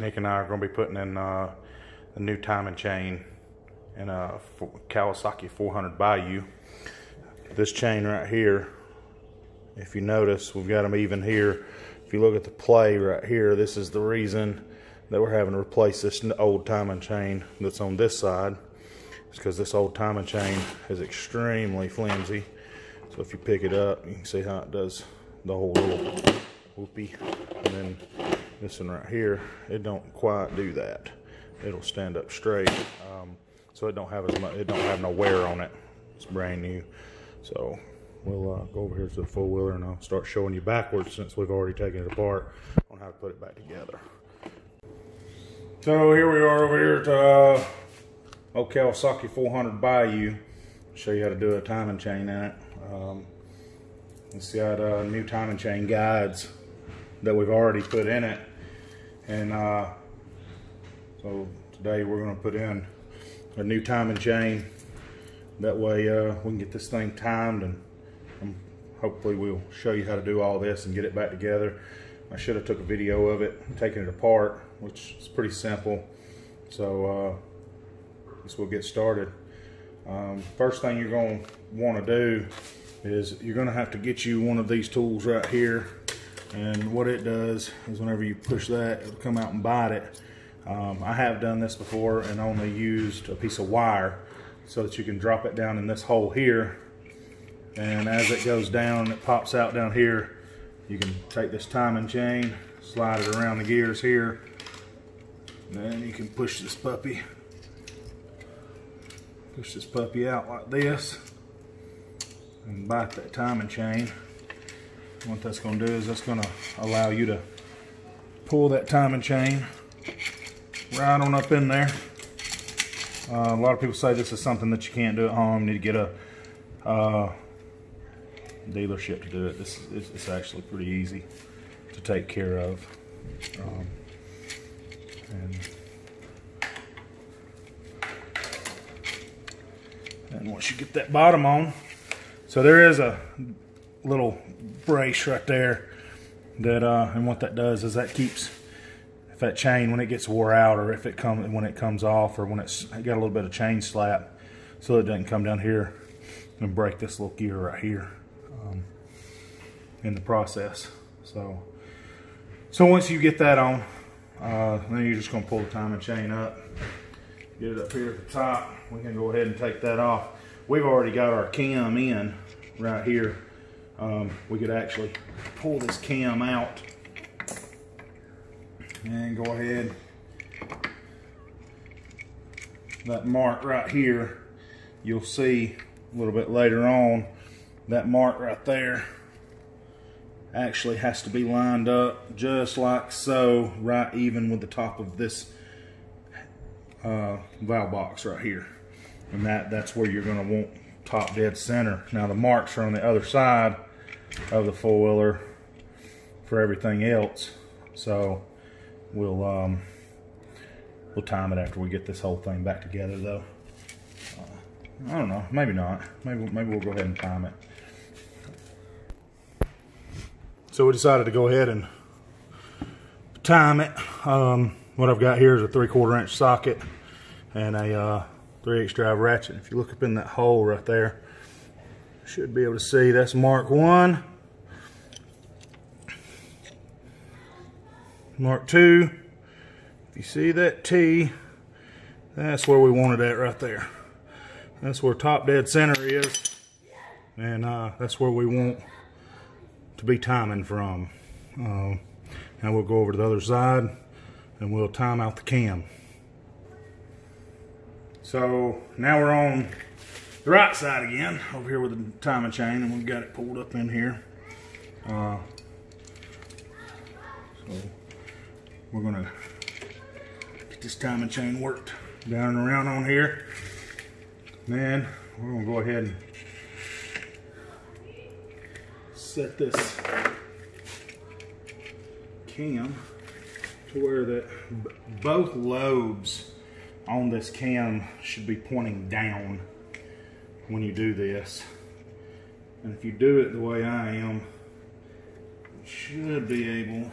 Nick and I are going to be putting in uh, a new timing chain in a Kawasaki 400 Bayou. This chain right here, if you notice, we've got them even here. If you look at the play right here, this is the reason that we're having to replace this old timing chain that's on this side. It's because this old timing chain is extremely flimsy. So if you pick it up, you can see how it does the whole little whoopee. And then this one right here, it don't quite do that. It'll stand up straight. Um, so it don't have as much, it don't have no wear on it. It's brand new. So we'll uh, go over here to the four wheeler and I'll start showing you backwards since we've already taken it apart on how to put it back together. So here we are over here to uh, old Kawasaki 400 Bayou. Show you how to do a timing chain in it. Um, it's got uh, new timing chain guides that we've already put in it. And uh, so today we're going to put in a new timing chain. That way uh, we can get this thing timed and, and hopefully we'll show you how to do all this and get it back together. I should have took a video of it, taking it apart, which is pretty simple. So uh, I guess we'll get started. Um, first thing you're want to do is you're going to have to get you one of these tools right here and what it does is whenever you push that it'll come out and bite it. Um, I have done this before and only used a piece of wire so that you can drop it down in this hole here. And as it goes down it pops out down here. You can take this timing chain slide it around the gears here. Then you can push this puppy push this puppy out like this and bite that timing chain. What that's going to do is that's going to allow you to pull that timing chain right on up in there. Uh, a lot of people say this is something that you can't do at home. You need to get a uh, dealership to do it. This is it's actually pretty easy to take care of. Um, and, and once you get that bottom on, so there is a little brace right there that, uh, and what that does is that keeps, if that chain, when it gets wore out or if it comes, when it comes off or when it's got a little bit of chain slap, so it doesn't come down here and break this little gear right here um, in the process. So, so once you get that on, uh, then you're just gonna pull the timing chain up, get it up here at the top. We can go ahead and take that off we've already got our cam in right here. Um, we could actually pull this cam out and go ahead. That mark right here, you'll see a little bit later on, that mark right there actually has to be lined up just like so, right even with the top of this uh, valve box right here and that that's where you're going to want top dead center. Now the marks are on the other side of the four-wheeler for everything else. So we'll um, we'll time it after we get this whole thing back together though. Uh, I don't know, maybe not. Maybe maybe we'll go ahead and time it. So we decided to go ahead and time it. Um, what I've got here is a three quarter inch socket and a uh, 3 8 drive ratchet. If you look up in that hole right there, should be able to see that's Mark 1. Mark 2. If you see that T, that's where we wanted at right there. That's where top dead center is. And uh, that's where we want to be timing from. Uh, now we'll go over to the other side and we'll time out the cam. So now we're on the right side again, over here with the timing chain, and we've got it pulled up in here. Uh, so we're gonna get this timing chain worked down and around on here. Then we're gonna go ahead and set this cam to where that both lobes on this cam should be pointing down when you do this. And if you do it the way I am, you should be able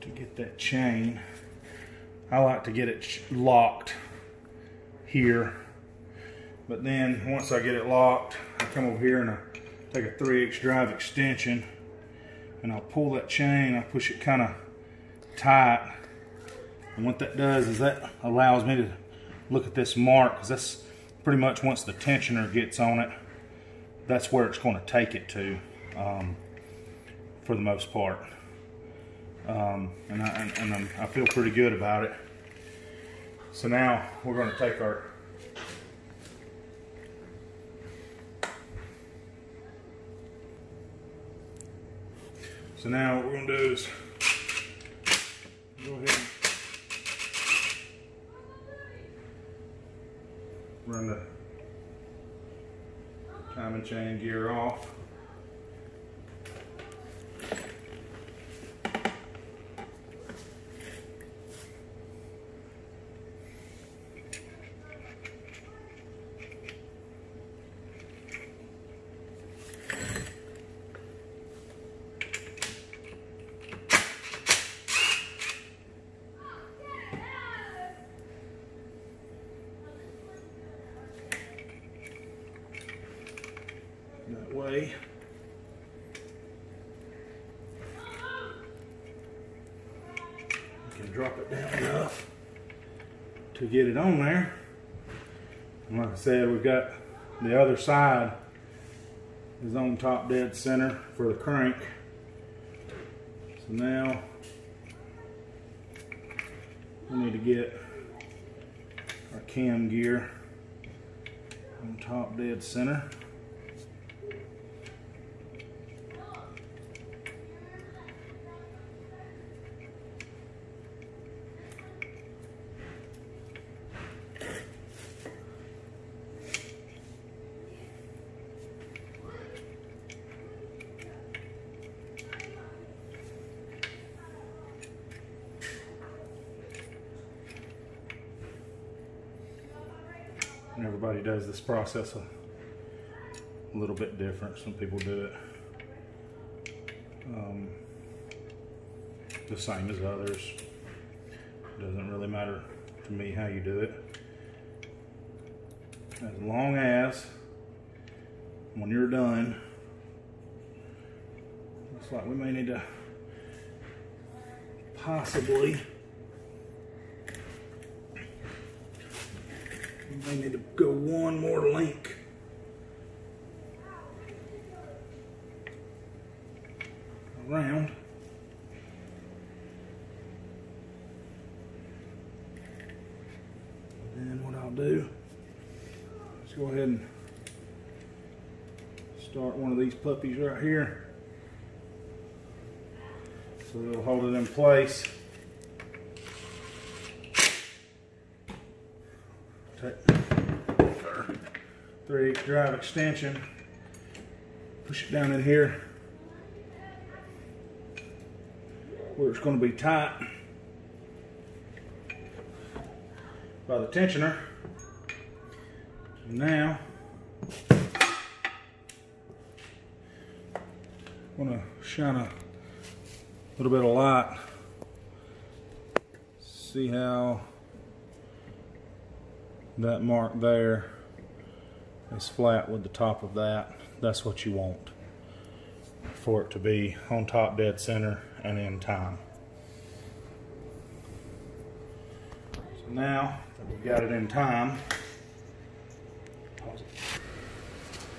to get that chain. I like to get it locked here. But then once I get it locked, I come over here and I take a 3X drive extension and I'll pull that chain, I push it kind of tight and what that does is that allows me to look at this mark because that's pretty much once the tensioner gets on it, that's where it's going to take it to um, for the most part. Um, and, I, and, and I feel pretty good about it. So now we're going to take our So now what we're going to do is go ahead and run the timing chain gear off. That way. You can drop it down enough to get it on there. And like I said, we've got the other side is on top dead center for the crank. So now we need to get our cam gear on top dead center. Everybody does this process a, a little bit different. Some people do it um, the same as others. It doesn't really matter to me how you do it. As long as when you're done, looks like we may need to possibly may need to go one more link. Around. Then what I'll do is go ahead and start one of these puppies right here. So it'll hold it in place. Take our 3 drive extension, push it down in here. Where it's going to be tight. By the tensioner. Now, I'm going to shine a little bit of light, see how that mark there is flat with the top of that. That's what you want for it to be on top dead center and in time. So now that we've got it in time,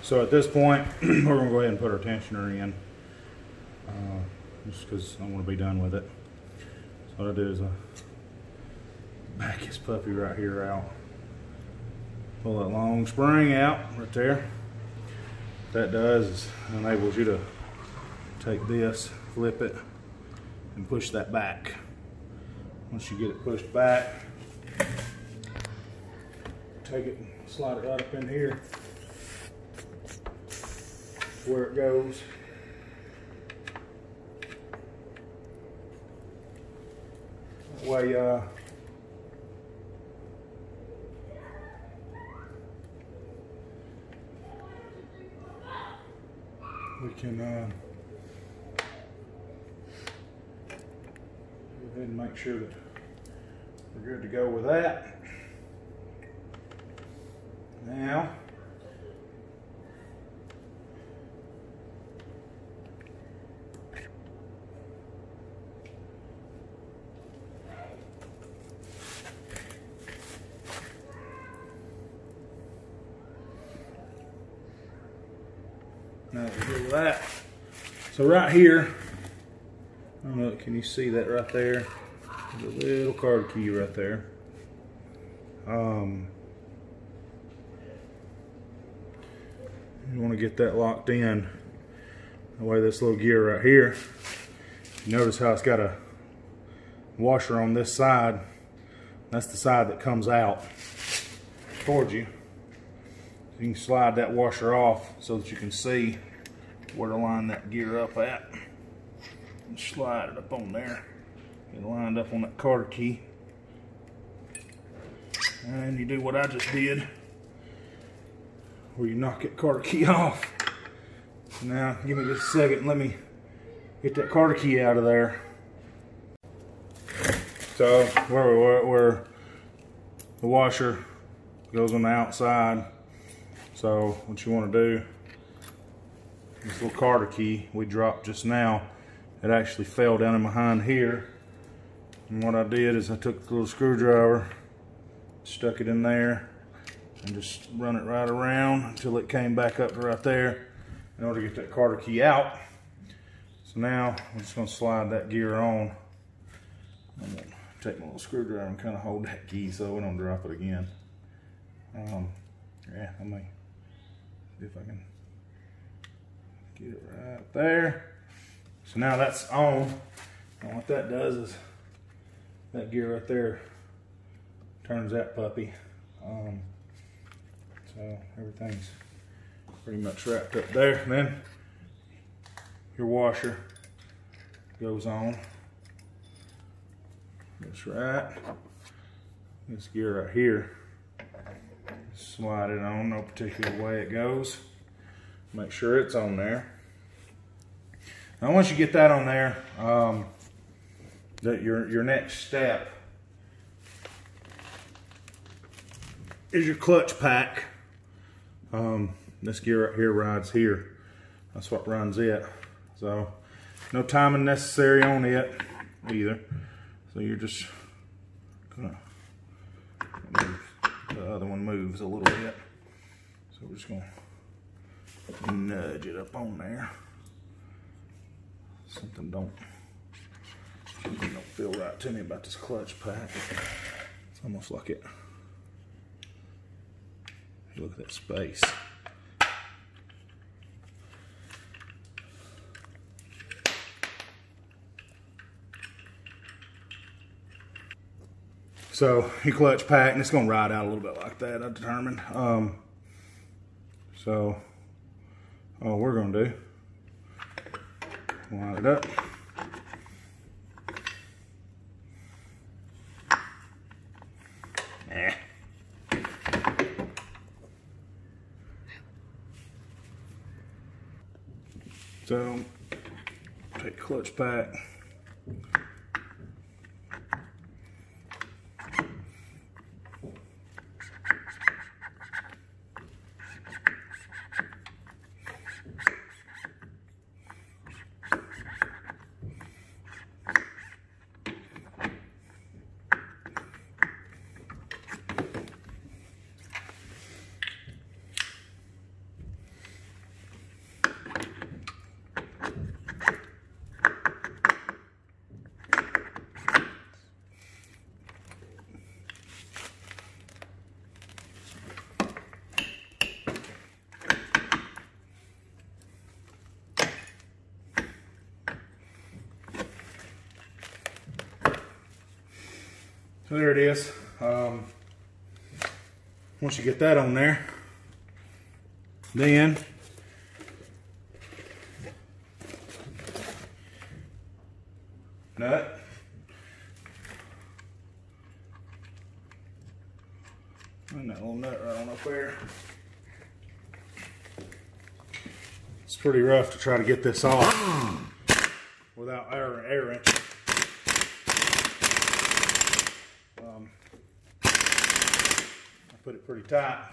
so at this point we're to go ahead and put our tensioner in uh, just because I want to be done with it. So what I do is I back this puppy right here out. Pull that long spring out right there. What that does is enables you to take this, flip it, and push that back. Once you get it pushed back, take it and slide it right up in here where it goes. That way, uh, can uh, and make sure that we're good to go with that. Now we're good with that. So right here, I don't know, can you see that right there? There's a little card key right there. Um, you want to get that locked in. The way this little gear right here, notice how it's got a washer on this side. That's the side that comes out towards you. You can slide that washer off so that you can see where to line that gear up at. And slide it up on there. Get lined up on that cotter key. And you do what I just did, where you knock that cotter key off. Now, give me just a second and let me get that cotter key out of there. So, where, where, where the washer goes on the outside, so what you want to do, this little cotter key we dropped just now, it actually fell down in behind here. And what I did is I took the little screwdriver, stuck it in there, and just run it right around until it came back up to right there in order to get that cotter key out. So now I'm just gonna slide that gear on. I'm gonna take my little screwdriver and kind of hold that key so we don't drop it again. Um, yeah, I may See if I can get it right there. So now that's on. And what that does is that gear right there turns that puppy. Um, so everything's pretty much wrapped up there. And then your washer goes on. That's right. This gear right here slide it on no particular way it goes. Make sure it's on there. Now once you get that on there, um, that your, your next step is your clutch pack. Um, this gear right here rides here. That's what runs it. So no timing necessary on it either. So you're just gonna the other one moves a little bit. So we're just gonna nudge it up on there. Something don't, something don't feel right to me about this clutch pack. It's almost like it, look at that space. So you clutch pack and it's gonna ride out a little bit like that, I determined. Um, so all we're gonna do, line it up. Nah. So take clutch pack. There it is. Um, once you get that on there, then nut. And that little nut right on up there. It's pretty rough to try to get this off without air, air wrench. Put it pretty tight.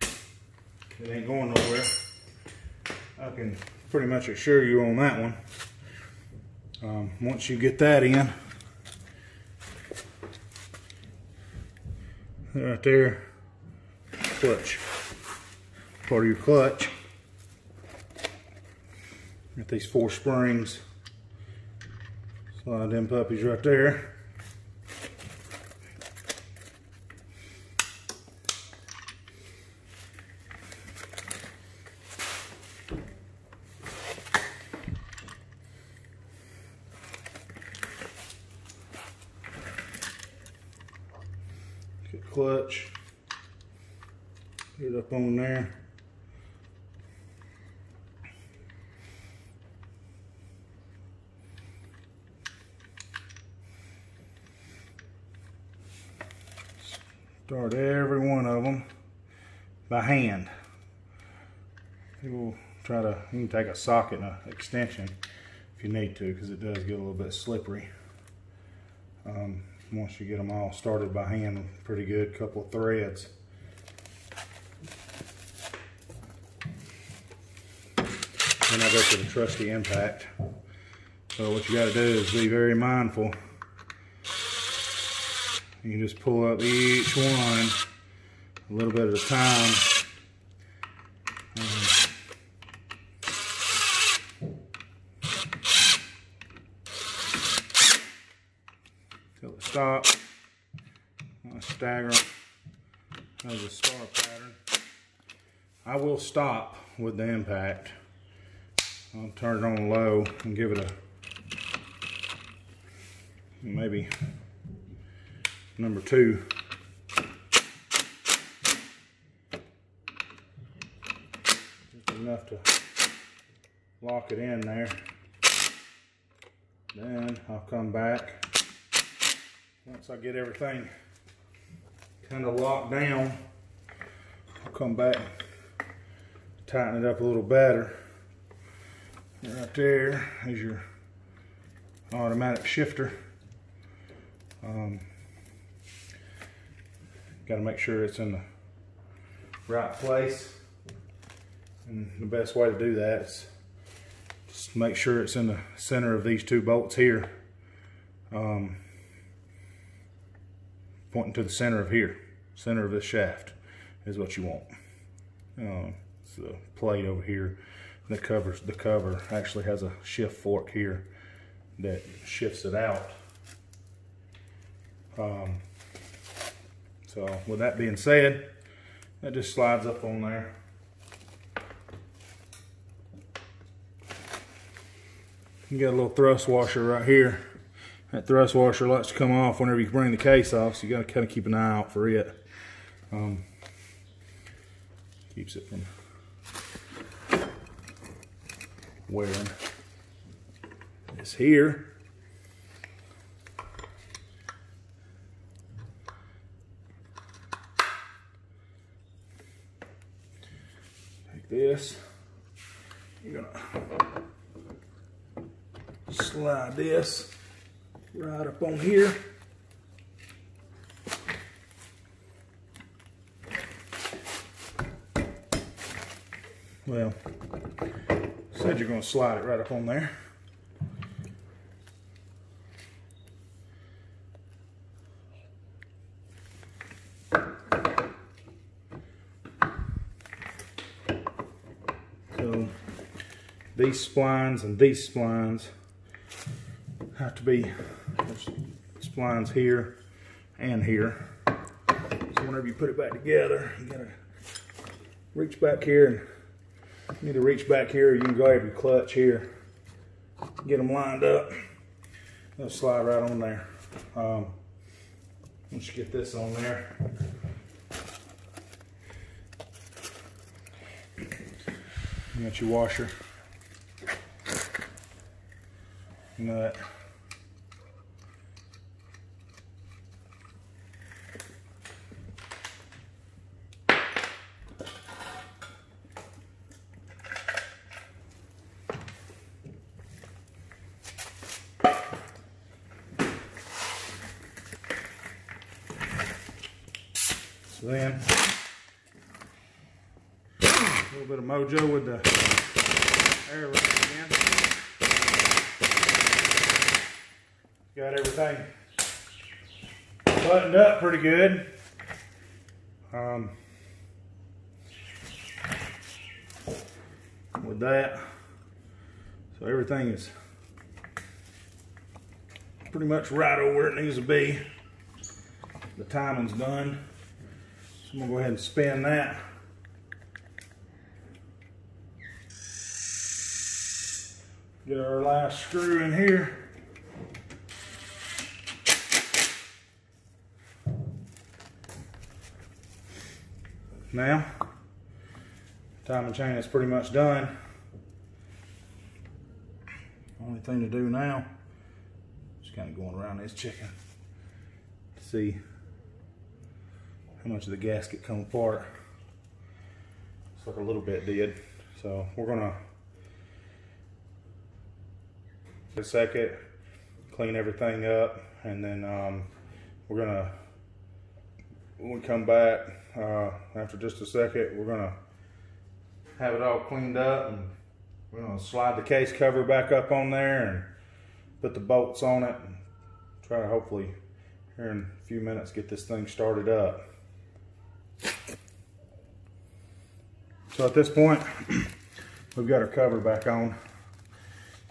It ain't going nowhere. I can pretty much assure you on that one. Um, once you get that in, right there, clutch, part of your clutch. Got these four springs. Slide them puppies right there. Get clutch. Get it up on there. Start every one of them by hand. Will try to, you can take a socket and an extension if you need to because it does get a little bit slippery. Um, once you get them all started by hand pretty good, couple of threads. Then I go to the trusty impact. So what you got to do is be very mindful you just pull up each one a little bit at a time. It. I stagger as a star pattern. I will stop with the impact. I'll turn it on low and give it a maybe number two. Just enough to lock it in there. Then I'll come back. Once I get everything kind of locked down, I'll come back, tighten it up a little better. Right there is your automatic shifter. Um, Got to make sure it's in the right place. And the best way to do that is just make sure it's in the center of these two bolts here. Um, pointing to the center of here, center of this shaft is what you want. Um, it's the plate over here that covers the cover actually has a shift fork here that shifts it out. Um, so with that being said, that just slides up on there. You got a little thrust washer right here. That thrust washer likes to come off whenever you bring the case off, so you got to kind of keep an eye out for it. Um, keeps it from wearing. It's here. Take this. You're gonna slide this right up on here. Well, said you're gonna slide it right up on there. So these splines and these splines have to be splines here and here. So whenever you put it back together, you gotta reach back here and you need to reach back here. You can grab your clutch here, get them lined up. They'll slide right on there. Um, once you get this on there, you got your washer nut. Little bit of mojo with the air line again. Got everything buttoned up pretty good. Um, with that, so everything is pretty much right over where it needs to be. The timing's done. So I'm gonna go ahead and spin that. Get our last screw in here. Now, timing chain is pretty much done. Only thing to do now just kind of going around this chicken to see how much of the gasket come apart. Looks like a little bit did. So we're gonna a second, clean everything up, and then um, we're gonna when we come back uh, after just a second, we're gonna have it all cleaned up and we're gonna slide the case cover back up on there and put the bolts on it and try to hopefully here in a few minutes get this thing started up. So at this point, we've got our cover back on.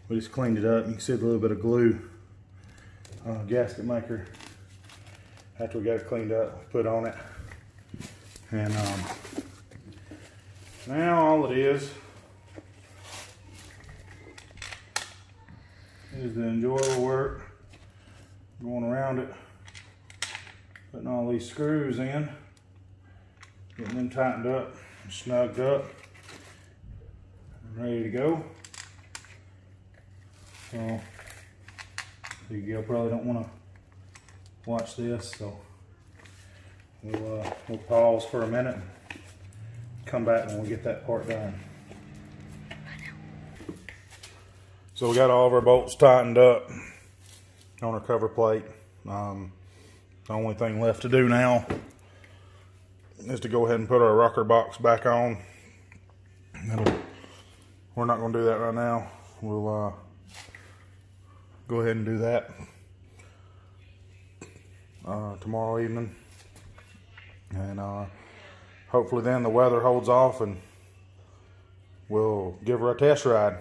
We just cleaned it up. You can see a little bit of glue uh, gasket maker after we got it cleaned up, put on it. And um, now all it is is the enjoyable work going around it, putting all these screws in, getting them tightened up, snugged up, and ready to go. So, you probably don't want to watch this, so we'll, uh, we'll pause for a minute come back when we get that part done. So we got all of our bolts tightened up on our cover plate. Um, the only thing left to do now is to go ahead and put our rocker box back on. It'll, we're not going to do that right now. We'll uh, go ahead and do that uh, tomorrow evening. And uh, hopefully then the weather holds off and we'll give her a test ride.